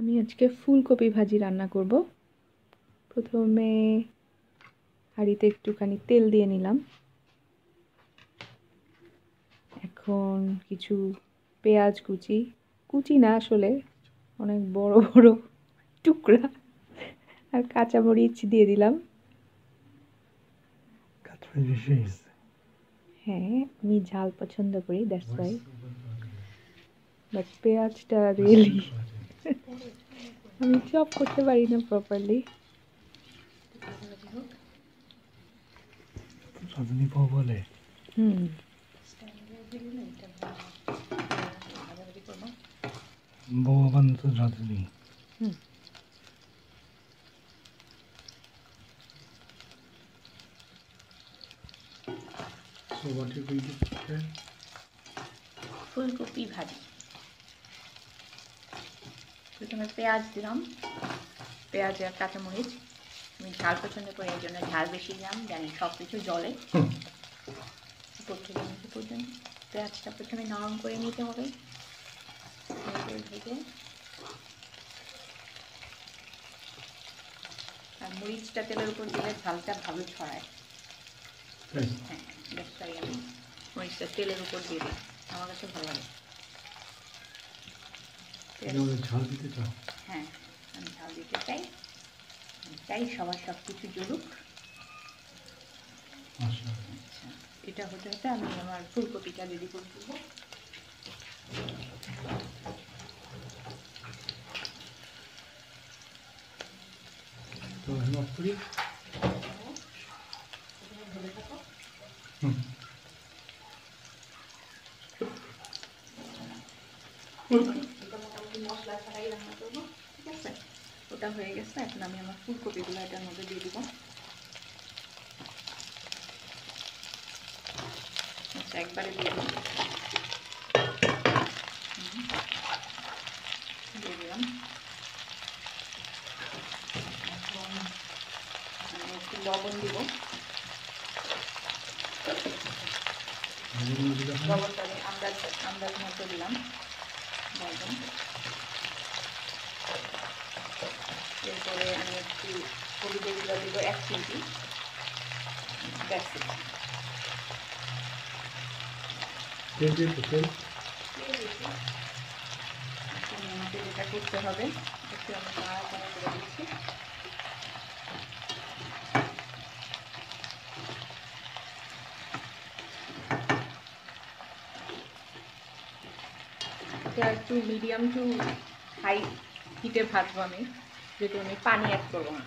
আমি আজকে ফুলকপি ভাজি রান্না করব। প্রথমে হাঁড়িতে একটুখানি তেল দিয়ে নিলাম। এখন কিছু পেঁয়াজ কুচি। কুচি না আসলে অনেক বড় বড় টুকরা। আর কাঁচামরিচ দিয়ে দিলাম। হ্যাঁ আমি ঝাল পছন্দ করি দ্যাটস ওয়াই বাট পেঁয়াজটা রিয়েলি আমি চপ করতে পারি না প্রপারলি রাঁধুনি পাও বলে হুম ভগবান তো রাঁধুনি হুম So what are we going to prepare? ফুলকপি ভাজি প্রথমে পেঁয়াজ দিলাম। পেঁয়াজ আর কাঁচামরিচ। আমি ঝাল পছন্দ করি এই জন্য ঝাল বেশি দিলাম। জানি সব কিছু জলে পর্যন্ত পেঁয়াজটা প্রথমে নরম করে নিতে হবে। ভেজে আর মরিচটা তেলের উপর দিলে ঝালটা ভালো ছড়ায়। হ্যাঁ আমি মরিচটা তেলের উপর দিয়ে দিই। আমার কাছে ভালো লাগে। ঝাল দিতে চাও? হ্যাঁ আমি ঝাল দিতে চাই। চাই সবার সব কিছু জলুক আচ্ছা। আচ্ছা এটা হতে হতে আমি আমার ফুলকপিটা রেডি করে দেবো তো হেমা করি। হুম। মশলা ছাড়াই রান্না করব ঠিক আছে? ওটা হয়ে গেছে এখন আমি আমার ফুলকপিগুলো এটার মধ্যে দিয়ে দিব। আচ্ছা একবারে দিয়ে দিলাম। দিয়ে দিলাম। একটু লবণ দিব। লবণটা আমি আন্দাজ আন্দাজ মতো দিলাম। লবণ। এরপরে আমি একটু হলুদের গুঁড়ো দিব এক এখন আমাকে যেটা করতে হবে একটু আমি নাড়াচাড়া করে দিচ্ছি। এটা একটু মিডিয়াম টু হাই হিটে ভাজবো আমি যেহেতু আমি পানি অ্যাড করব না।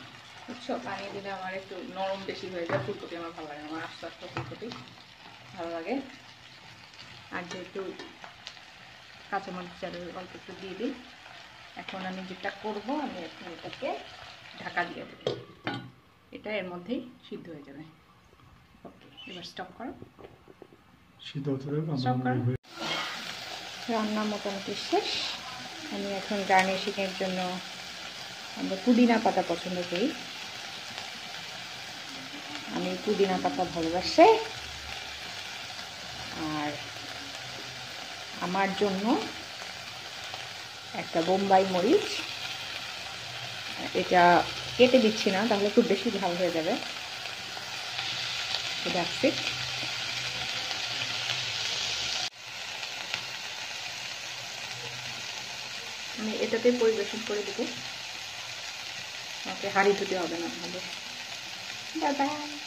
বুঝছ? পানি দিলে আমার একটু নরম বেশি হয়ে যায় ফুলকপি আমার ভালো লাগে আমার আস্তে আস্তে ফুলকপি ভালো লাগে। আর যেহেতু কাঁচামরিচ চালের অল্প একটু দিয়ে দিই এখন আমি যেটা করব আমি এখন এটাকে ঢাকা দিয়ে দেবো। এটা এর মধ্যেই সিদ্ধ হয়ে যাবে। ওকে এবার স্টপ করো। সিদ্ধ হতে। রান্না মোটামুটি শেষ। আমি এখন গার্নিশিংয়ের জন্য আমরা পুদিনা পাতা পছন্দ করি। আমি পুদিনা পাতা ভালোবাসি। আর আমার জন্য একটা বোম্বাই মরিচ। এটা কেটে দিচ্ছি না, তাহলে খুব বেশি ঝাল হয়ে যাবে। That's আমি এটাতে পরিবেশন করে দেবো। আমাকে হাঁড়ি ধুতে হবে না বাই বাই